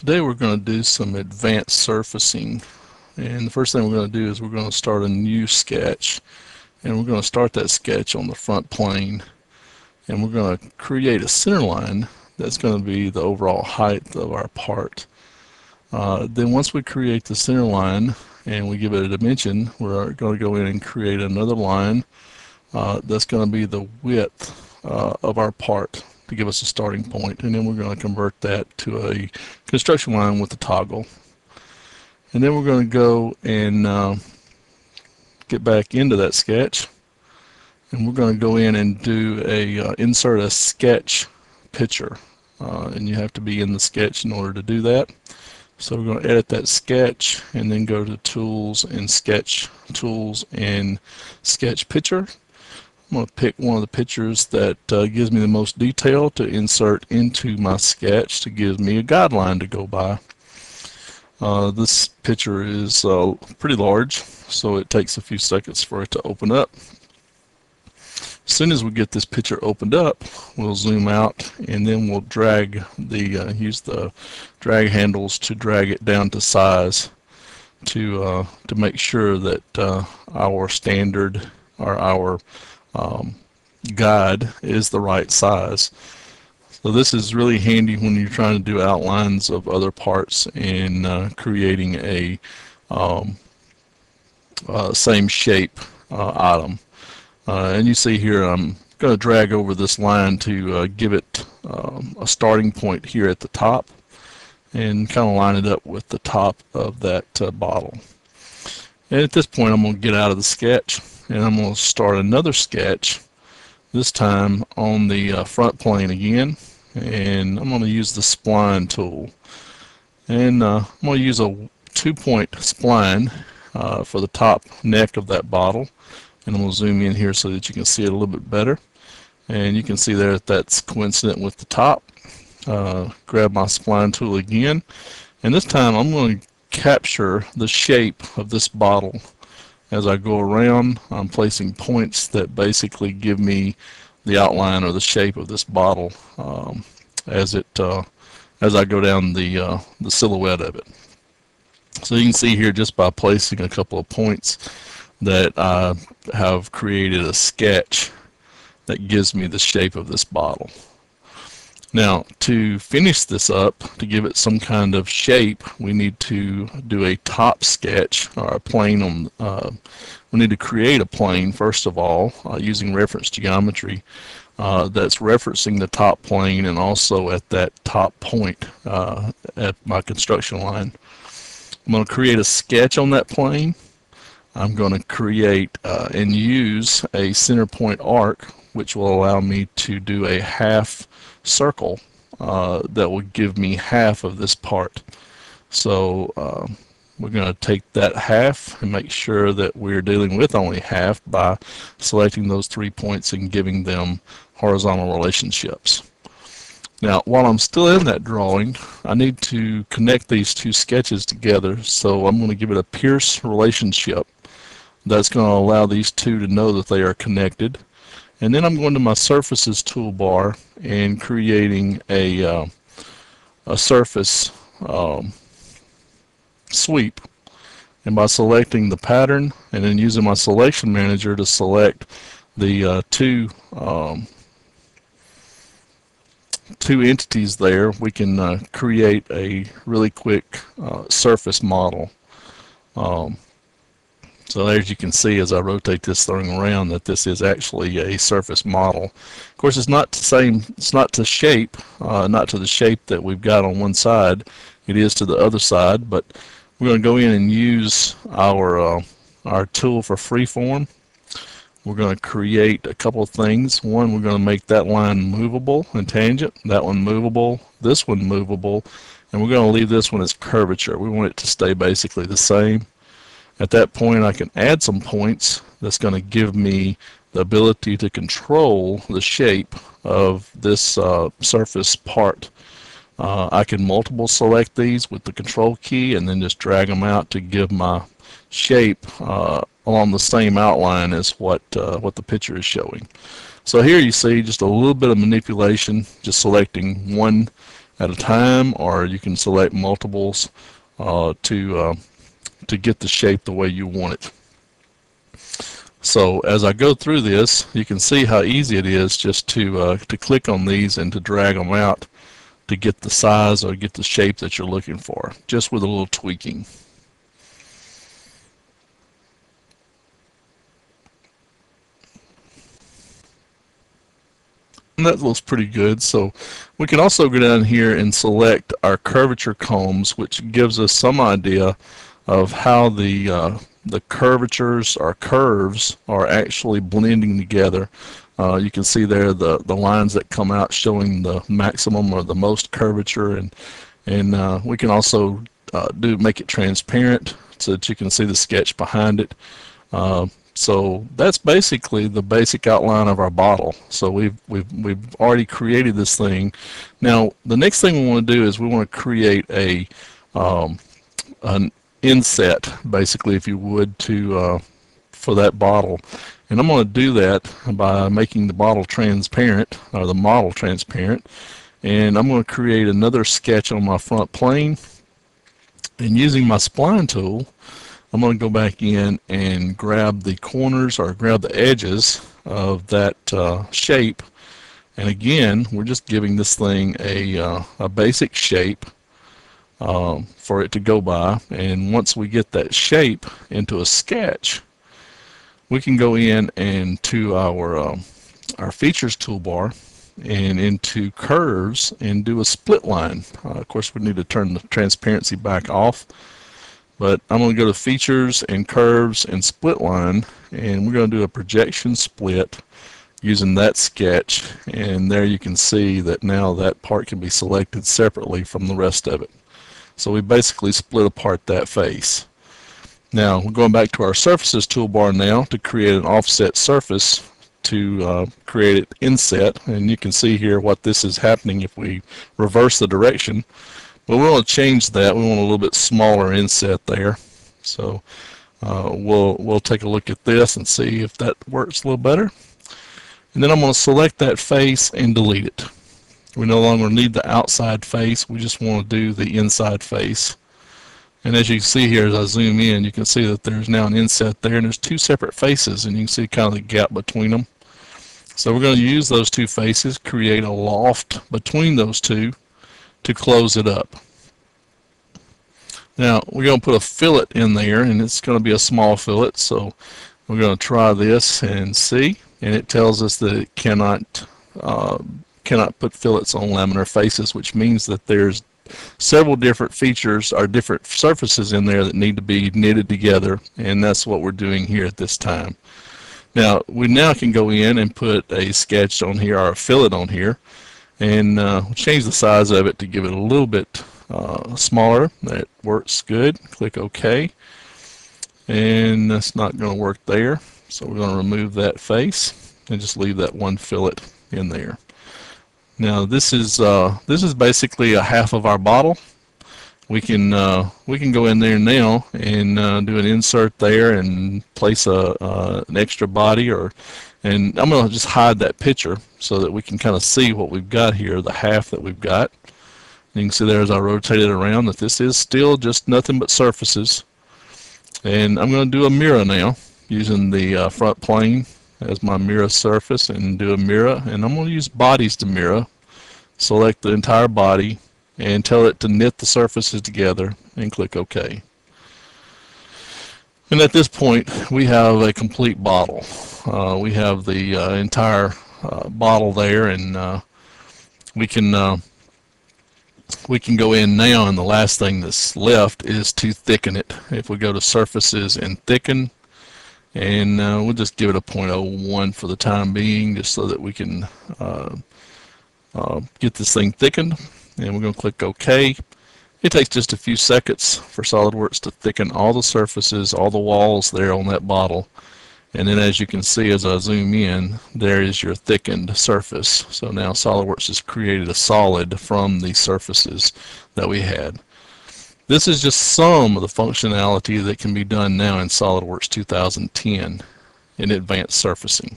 Today we're going to do some advanced surfacing. And the first thing we're going to do is we're going to start a new sketch. And we're going to start that sketch on the front plane. And we're going to create a center line that's going to be the overall height of our part. Uh, then once we create the center line and we give it a dimension we're going to go in and create another line uh, that's going to be the width uh, of our part to give us a starting point and then we're going to convert that to a construction line with a toggle. And then we're going to go and uh, get back into that sketch and we're going to go in and do a uh, insert a sketch picture. Uh, and you have to be in the sketch in order to do that. So we're going to edit that sketch and then go to tools and sketch tools and sketch picture I'm going to pick one of the pictures that uh, gives me the most detail to insert into my sketch to give me a guideline to go by. Uh, this picture is uh, pretty large, so it takes a few seconds for it to open up. As soon as we get this picture opened up, we'll zoom out and then we'll drag the, uh, use the drag handles to drag it down to size to, uh, to make sure that uh, our standard or our um, guide is the right size. So this is really handy when you're trying to do outlines of other parts and uh, creating a um, uh, same shape uh, item. Uh, and you see here I'm going to drag over this line to uh, give it um, a starting point here at the top and kind of line it up with the top of that uh, bottle. And at this point I'm going to get out of the sketch and I'm going to start another sketch this time on the uh, front plane again and I'm going to use the spline tool. And uh, I'm going to use a two-point spline uh, for the top neck of that bottle and I'm going to zoom in here so that you can see it a little bit better. And you can see there that that's coincident with the top. Uh, grab my spline tool again and this time I'm going to capture the shape of this bottle. As I go around I'm placing points that basically give me the outline or the shape of this bottle um, as it uh, as I go down the uh, the silhouette of it. So you can see here just by placing a couple of points that I have created a sketch that gives me the shape of this bottle now, to finish this up, to give it some kind of shape, we need to do a top sketch or a plane on, uh, we need to create a plane first of all uh, using reference geometry uh, that's referencing the top plane and also at that top point uh, at my construction line. I'm going to create a sketch on that plane. I'm going to create uh, and use a center point arc which will allow me to do a half circle uh, that will give me half of this part. So uh, we're going to take that half and make sure that we're dealing with only half by selecting those three points and giving them horizontal relationships. Now, while I'm still in that drawing, I need to connect these two sketches together, so I'm going to give it a Pierce relationship. That's going to allow these two to know that they are connected. And then I'm going to my surfaces toolbar and creating a, uh, a surface um, sweep. And by selecting the pattern and then using my selection manager to select the uh, two um, two entities there, we can uh, create a really quick uh, surface model. Um, so as you can see as I rotate this thing around that this is actually a surface model. Of course it's not the same, it's not to shape, uh, not to the shape that we've got on one side. It is to the other side, but we're going to go in and use our, uh, our tool for freeform. We're going to create a couple of things. One, we're going to make that line movable and tangent, that one movable, this one movable, and we're going to leave this one as curvature. We want it to stay basically the same. At that point I can add some points that's going to give me the ability to control the shape of this uh, surface part. Uh, I can multiple select these with the control key and then just drag them out to give my shape uh, along the same outline as what uh, what the picture is showing. So here you see just a little bit of manipulation, just selecting one at a time or you can select multiples uh, to uh, to get the shape the way you want it. So as I go through this, you can see how easy it is just to uh, to click on these and to drag them out to get the size or get the shape that you're looking for, just with a little tweaking. And that looks pretty good. So we can also go down here and select our curvature combs, which gives us some idea of how the uh, the curvatures or curves are actually blending together. Uh, you can see there the, the lines that come out showing the maximum or the most curvature and and uh, we can also uh, do make it transparent so that you can see the sketch behind it. Uh, so that's basically the basic outline of our bottle. So we've, we've, we've already created this thing. Now the next thing we want to do is we want to create a um, an inset basically if you would to uh, for that bottle. And I'm going to do that by making the bottle transparent or the model transparent. And I'm going to create another sketch on my front plane. And using my spline tool I'm going to go back in and grab the corners or grab the edges of that uh, shape. And again we're just giving this thing a, uh, a basic shape um, for it to go by. And once we get that shape into a sketch, we can go in and to our um, our features toolbar and into curves and do a split line. Uh, of course, we need to turn the transparency back off. But I'm going to go to features and curves and split line and we're going to do a projection split using that sketch and there you can see that now that part can be selected separately from the rest of it. So we basically split apart that face. Now we're going back to our surfaces toolbar now to create an offset surface to uh, create it inset. And you can see here what this is happening if we reverse the direction. But we want to change that. We want a little bit smaller inset there. So uh, we'll we'll take a look at this and see if that works a little better. And then I'm going to select that face and delete it we no longer need the outside face. We just want to do the inside face. And as you can see here, as I zoom in, you can see that there's now an inset there, and there's two separate faces, and you can see kind of the gap between them. So we're going to use those two faces, create a loft between those two to close it up. Now we're going to put a fillet in there, and it's going to be a small fillet, so we're going to try this and see. And it tells us that it cannot uh, cannot put fillets on laminar faces, which means that there's several different features or different surfaces in there that need to be knitted together, and that's what we're doing here at this time. Now, we now can go in and put a sketch on here or a fillet on here, and uh, change the size of it to give it a little bit uh, smaller. That works good. Click OK. And that's not going to work there. So we're going to remove that face and just leave that one fillet in there. Now this is uh, this is basically a half of our bottle. We can uh, we can go in there now and uh, do an insert there and place a uh, an extra body or and I'm going to just hide that picture so that we can kind of see what we've got here, the half that we've got. You can see there as I rotate it around that this is still just nothing but surfaces. And I'm going to do a mirror now using the uh, front plane as my mirror surface and do a mirror. And I'm going to use bodies to mirror select the entire body and tell it to knit the surfaces together and click OK. And at this point we have a complete bottle. Uh, we have the uh, entire uh, bottle there and uh, we can uh, we can go in now and the last thing that's left is to thicken it. If we go to surfaces and thicken and uh, we'll just give it a 0.01 for the time being just so that we can uh, uh, get this thing thickened. And we're going to click OK. It takes just a few seconds for SolidWorks to thicken all the surfaces all the walls there on that bottle. And then as you can see as I zoom in there is your thickened surface. So now SolidWorks has created a solid from the surfaces that we had this is just some of the functionality that can be done now in SOLIDWORKS 2010 in advanced surfacing.